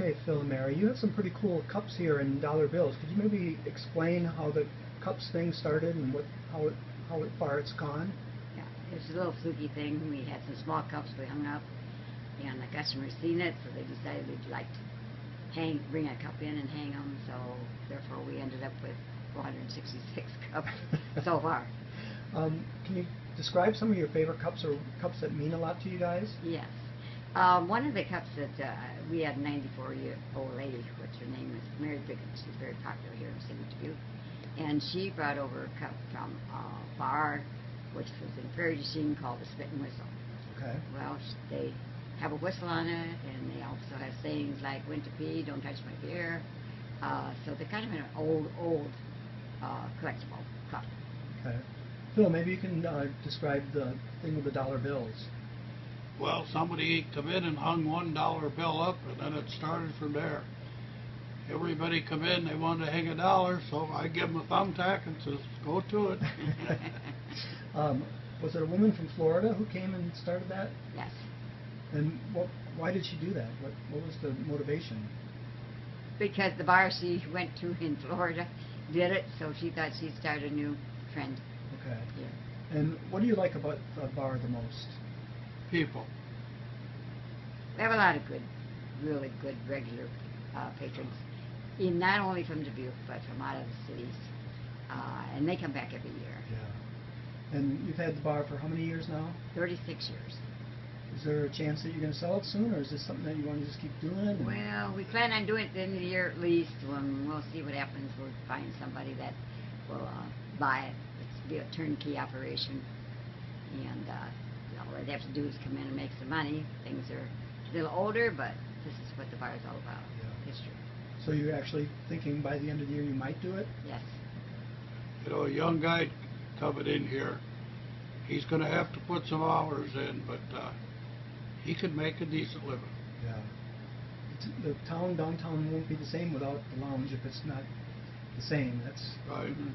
Okay, Phil and Mary, you have some pretty cool cups here and dollar bills. Could you maybe explain how the cups thing started and what how it how far it's gone? Yeah, it's a little fluky thing. We had some small cups we hung up, and the customers seen it, so they decided they'd like to hang, bring a cup in and hang them. So therefore, we ended up with 466 cups so far. Um, can you describe some of your favorite cups or cups that mean a lot to you guys? Yes. Um, one of the cups that uh, we had a 94 year old lady, which her name is Mary Biggins. She's very popular here in City Dubuque. And she brought over a cup from a bar, which was in Prairie du Chien called the Spit and Whistle. Okay. Well, they have a whistle on it, and they also have sayings like "Went to pee, don't touch my beer." Uh, so they're kind of an old, old uh, collectible cup. Okay. Phil, maybe you can uh, describe the thing with the dollar bills. Well, somebody come in and hung one dollar bill up, and then it started from there. Everybody come in, they wanted to hang a dollar, so I give them a thumbtack and says, "Go to it." um, was it a woman from Florida who came and started that? yes. And what, why did she do that? What, what was the motivation? Because the bar she went to in Florida did it, so she thought she'd start a new trend Okay. here. And what do you like about the bar the most? People. We have a lot of good, really good regular uh, patrons, in not only from Dubuque but from out of the cities, uh, and they come back every year. Yeah. And you've had the bar for how many years now? 36 years. Is there a chance that you're going to sell it soon, or is this something that you want to just keep doing? Well, we plan on doing it at the end of the year at least. When we'll see what happens. We'll find somebody that will uh, buy it. It's be a turnkey operation, and uh, all they'd have to do is come in and make some money. Things are a little older, but this is what the bar is all about. Yeah. History. So you're actually thinking by the end of the year you might do it? Yes. You know, a young guy coming in here, he's going to have to put some hours in, but uh, he could make a decent living. Yeah. It's- The town downtown won't be the same without the lounge if it's not the same. That's Right? Mhm.